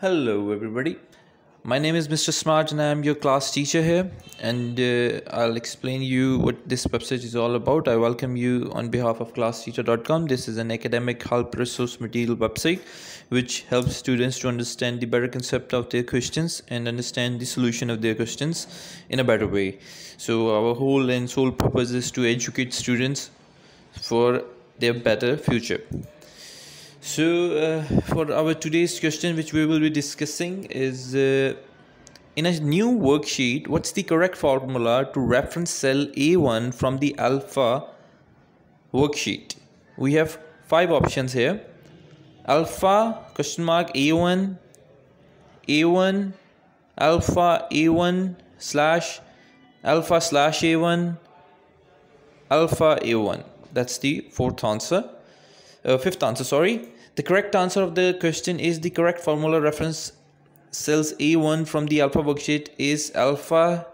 Hello, everybody. My name is Mr. Smart, and I am your class teacher here. And uh, I'll explain you what this website is all about. I welcome you on behalf of ClassTheta.com. This is an academic help resource material website which helps students to understand the better concept of their questions and understand the solution of their questions in a better way. So our whole and sole purpose is to educate students for their better future. So, uh, for our today's question, which we will be discussing, is uh, in a new worksheet, what's the correct formula to reference cell A1 from the alpha worksheet? We have five options here alpha question mark A1, A1, alpha A1 slash alpha slash A1, alpha A1. That's the fourth answer uh, fifth answer sorry. The correct answer of the question is the correct formula reference cells a1 from the alpha worksheet is alpha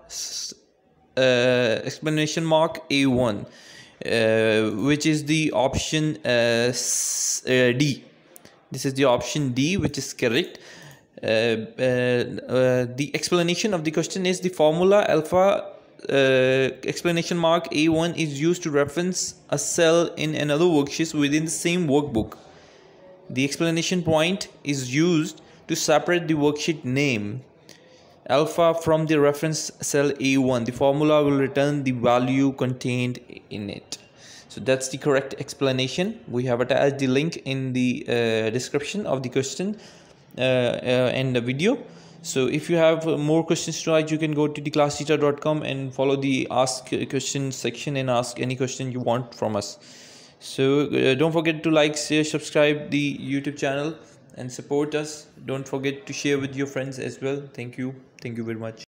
uh, explanation mark a1 uh, which is the option uh, uh, d. This is the option d which is correct. Uh, the explanation of the question is the formula alpha uh, explanation mark A1 is used to reference a cell in another worksheet within the same workbook. The explanation point is used to separate the worksheet name alpha from the reference cell A1. The formula will return the value contained in it. So that's the correct explanation. We have attached the link in the uh, description of the question uh, uh, and the video so if you have more questions to write you can go to the classtheta.com and follow the ask question section and ask any question you want from us. So uh, don't forget to like share subscribe the youtube channel and support us. Don't forget to share with your friends as well. Thank you. Thank you very much